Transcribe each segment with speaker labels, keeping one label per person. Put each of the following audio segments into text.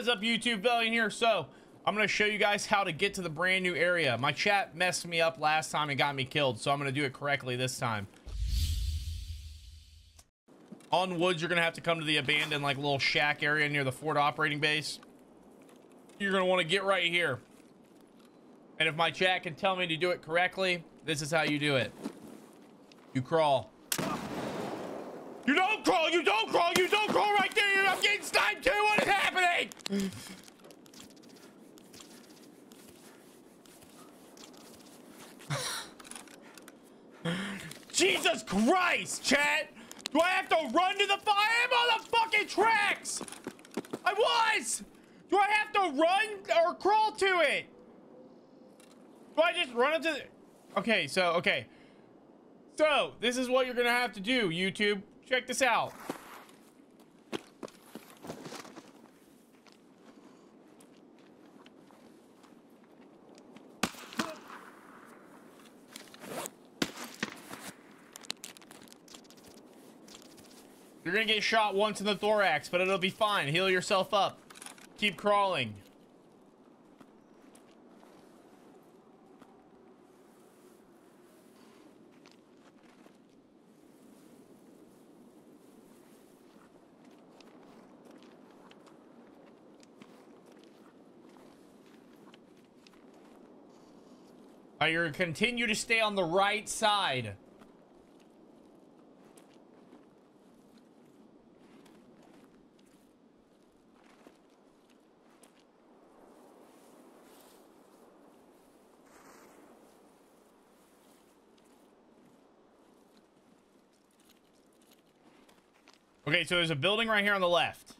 Speaker 1: What is up, YouTube? Velion here. So, I'm going to show you guys how to get to the brand new area. My chat messed me up last time and got me killed, so I'm going to do it correctly this time. On woods, you're going to have to come to the abandoned, like, little shack area near the Ford operating base. You're going to want to get right here. And if my chat can tell me to do it correctly, this is how you do it. You crawl. You don't crawl! You don't crawl! You don't crawl right there! I'm getting sniped too! What is happening? Jesus Christ, chat! Do I have to run to the fire? I'm on the fucking tracks! I was! Do I have to run or crawl to it? Do I just run into the... Okay, so, okay. So, this is what you're gonna have to do, YouTube. Check this out. You're gonna get shot once in the thorax, but it'll be fine. Heal yourself up. Keep crawling. Uh, you're gonna continue to stay on the right side. Okay, so there's a building right here on the left.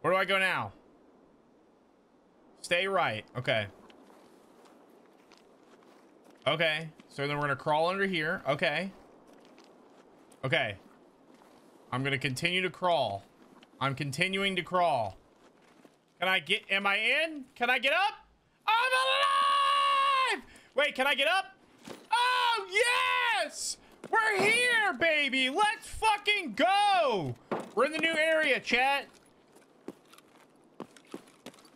Speaker 1: Where do I go now? Stay right. Okay. Okay. So then we're going to crawl under here. Okay. Okay. I'm going to continue to crawl. I'm continuing to crawl. Can I get... Am I in? Can I get up? I'm alive! Wait, can I get up? We're here, baby! Let's fucking go! We're in the new area, chat.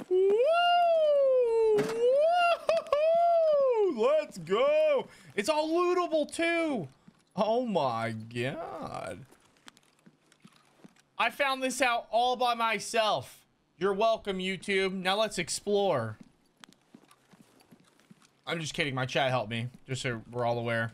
Speaker 1: Woo! Let's go! It's all lootable too! Oh my god. I found this out all by myself. You're welcome, YouTube. Now let's explore. I'm just kidding. My chat helped me. Just so we're all aware.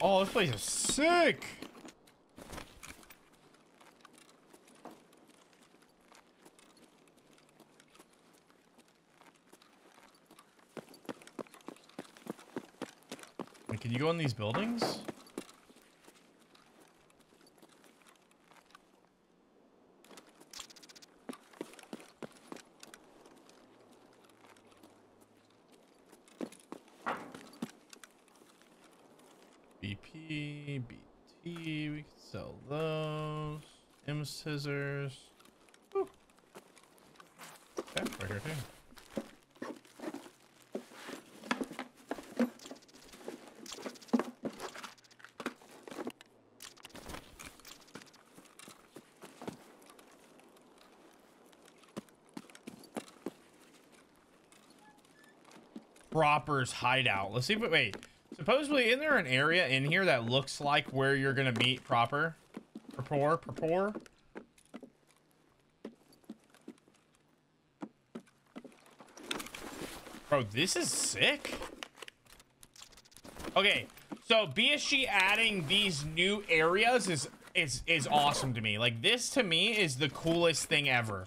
Speaker 1: Oh, this place is sick. Wait, can you go in these buildings? BP, BT, we can sell those. M scissors. Woo. Okay, right here too. Prapor's hideout. Let's see if wait. Supposedly, isn't there an area in here that looks like where you're gonna meet Prapor? Purpore, purpore? Bro, this is sick. Okay, so BSG adding these new areas is is is awesome to me. Like this to me is the coolest thing ever.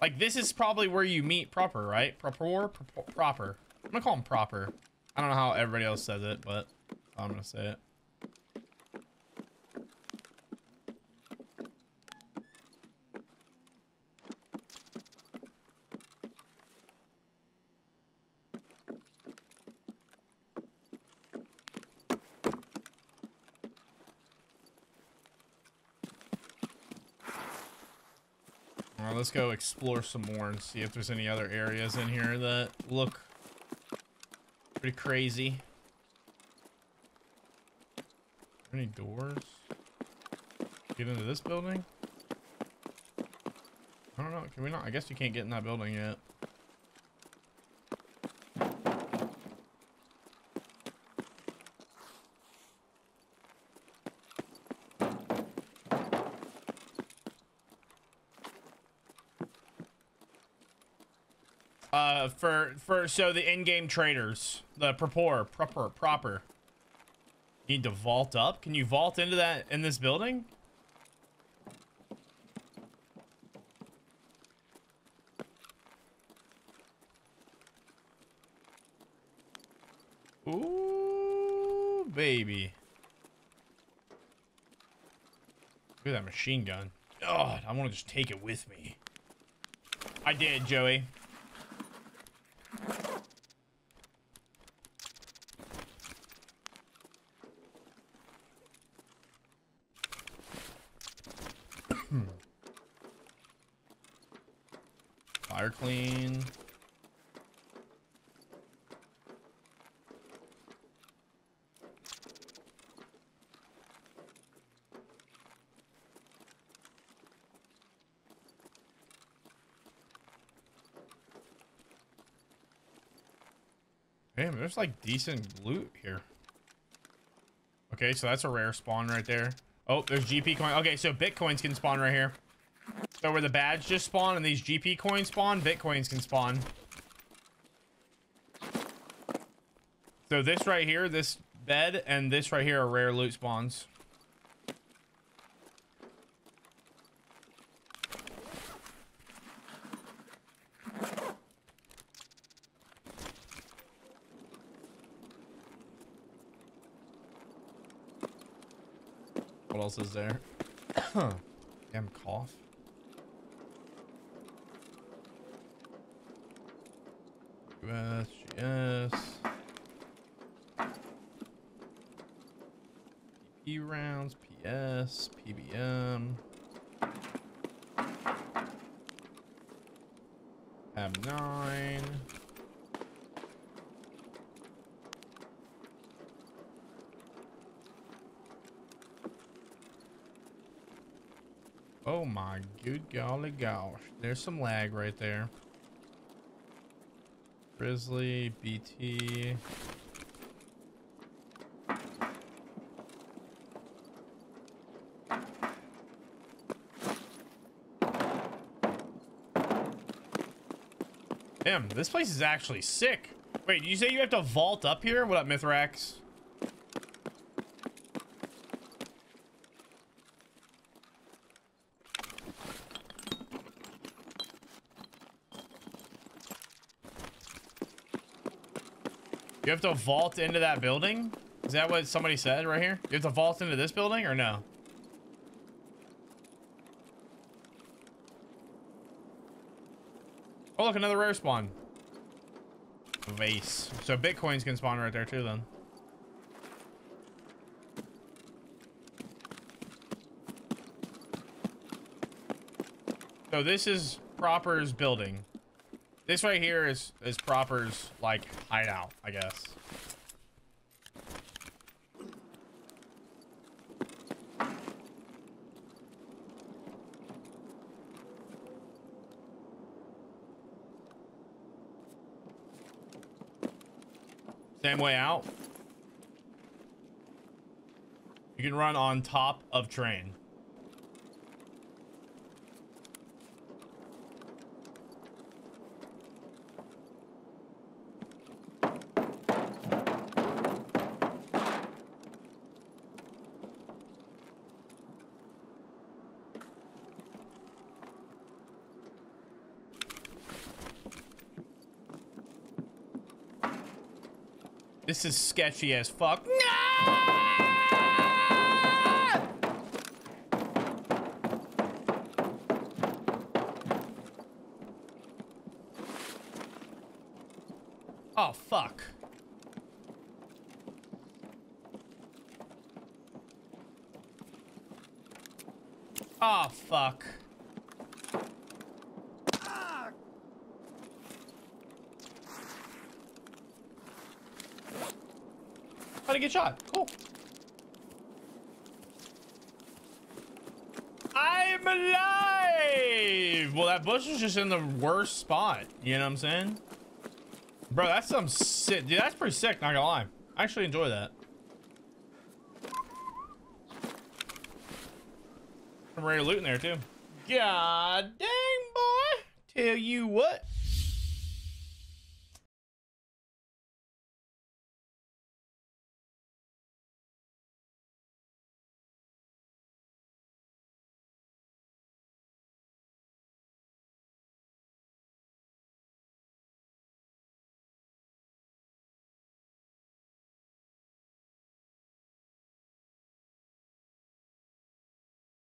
Speaker 1: Like this is probably where you meet Prapor, right? Prapor, Prapor. I'm gonna call him Prapor. I don't know how everybody else says it, but I'm going to say it. let's go explore some more and see if there's any other areas in here that look pretty crazy. Any doors? Get into this building? I don't know. Can we not? I guess you can't get in that building yet. Uh, for for so the in-game traders, the Prapor Prapor Prapor. Need to vault up. Can you vault into that in this building? Ooh, baby. Look at that machine gun. God, I want to just take it with me. I did, Joey. Clean. Damn, there's like decent loot here. Okay, so that's a rare spawn right there. Oh, there's GP coin. Okay, so bitcoins can spawn right here. So where the badge just spawn and these GP coins spawn, bitcoins can spawn. So this right here, this bed, and this right here are rare loot spawns. What else is there? Damn cough. GS. PP rounds, PS, PBM. Tab 9. Oh my good golly gosh. There's some lag right there. Grizzly, BT. Damn, this place is actually sick. Wait, did you say you have to vault up here? What up, Mithrax? You have to vault into that building? Is that what somebody said right here? You have to vault into this building or no? Oh, look, another rare spawn. Vase. So bitcoins can spawn right there too then. So this is Prapor's building. This right here is is Prapor's like hideout, I guess. Same way out. You can run on top of train. This is sketchy as fuck. Oh, fuck. Oh, fuck. He get shot? Cool. I'm alive! Well, that bush is just in the worst spot. You know what I'm saying? Bro, that's some sick. Dude, that's pretty sick, not gonna lie. I actually enjoy that. I'm loot in there, too. God dang, boy. Tell you what.